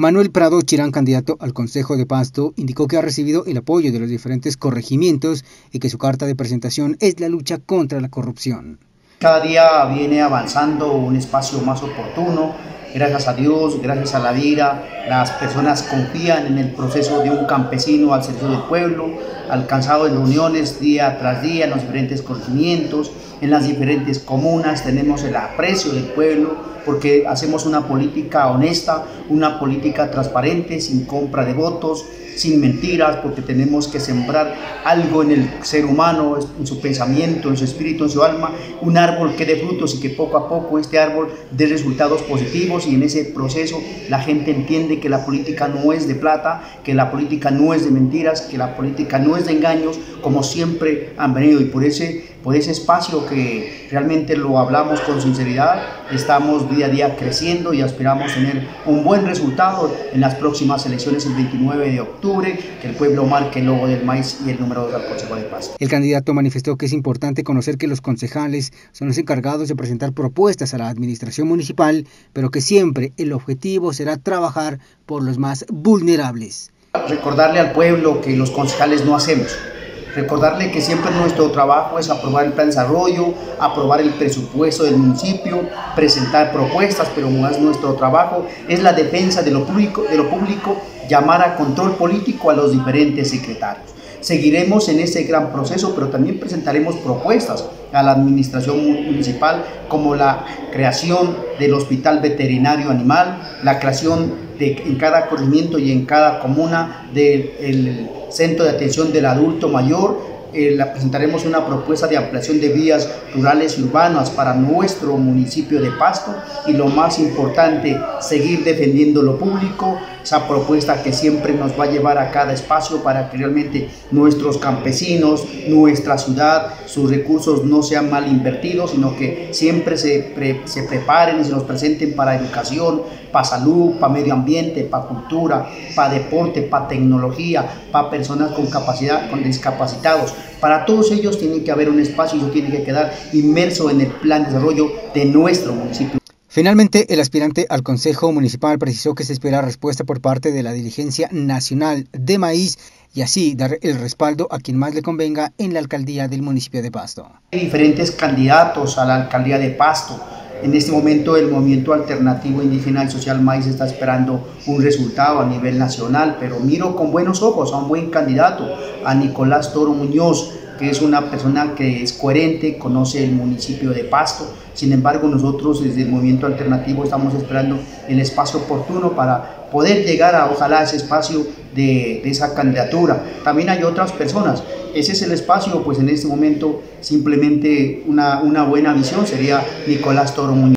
Manuel Prado Chirán, candidato al Consejo de Pasto, indicó que ha recibido el apoyo de los diferentes corregimientos y que su carta de presentación es la lucha contra la corrupción. Cada día viene avanzando un espacio más oportuno, gracias a Dios, gracias a la vida, las personas confían en el proceso de un campesino al servicio del pueblo, alcanzado en reuniones día tras día en los diferentes corregimientos, en las diferentes comunas, tenemos el aprecio del pueblo, porque hacemos una política honesta, una política transparente, sin compra de votos, sin mentiras, porque tenemos que sembrar algo en el ser humano, en su pensamiento, en su espíritu, en su alma, un árbol que dé frutos y que poco a poco este árbol dé resultados positivos y en ese proceso la gente entiende que la política no es de plata, que la política no es de mentiras, que la política no es de engaños, como siempre han venido y por ese, por ese espacio que realmente lo hablamos con sinceridad, estamos día a día creciendo y aspiramos tener un buen resultado en las próximas elecciones el 29 de octubre que el pueblo marque el logo del maíz y el número del Consejo de Paz. El candidato manifestó que es importante conocer que los concejales son los encargados de presentar propuestas a la administración municipal, pero que siempre el objetivo será trabajar por los más vulnerables. Recordarle al pueblo que los concejales no hacemos. Recordarle que siempre nuestro trabajo es aprobar el plan de desarrollo, aprobar el presupuesto del municipio, presentar propuestas, pero más nuestro trabajo es la defensa de lo público, de lo público llamar a control político a los diferentes secretarios. Seguiremos en ese gran proceso, pero también presentaremos propuestas a la administración municipal como la creación del hospital veterinario animal, la creación de, en cada corregimiento y en cada comuna del centro de atención del adulto mayor, eh, presentaremos una propuesta de ampliación de vías rurales y urbanas para nuestro municipio de Pasto y lo más importante, seguir defendiendo lo público, esa propuesta que siempre nos va a llevar a cada espacio para que realmente nuestros campesinos, nuestra ciudad, sus recursos no sean mal invertidos, sino que siempre se, se preparen y se nos presenten para educación, para salud, para medio ambiente, para cultura, para deporte, para tecnología, para personas con capacidad, con discapacitados. Para todos ellos tiene que haber un espacio y eso tiene que quedar inmerso en el plan de desarrollo de nuestro municipio. Finalmente, el aspirante al Consejo Municipal precisó que se espera respuesta por parte de la dirigencia nacional de maíz y así dar el respaldo a quien más le convenga en la alcaldía del municipio de Pasto. Hay diferentes candidatos a la alcaldía de Pasto. En este momento el movimiento alternativo indígena y social maíz está esperando un resultado a nivel nacional, pero miro con buenos ojos a un buen candidato, a Nicolás Toro Muñoz, que es una persona que es coherente, conoce el municipio de Pasto. Sin embargo, nosotros desde el movimiento alternativo estamos esperando el espacio oportuno para poder llegar a, ojalá, ese espacio de, esa candidatura. También hay otras personas. Ese es el espacio, pues en este momento simplemente una, una buena visión sería Nicolás Toro Muñoz.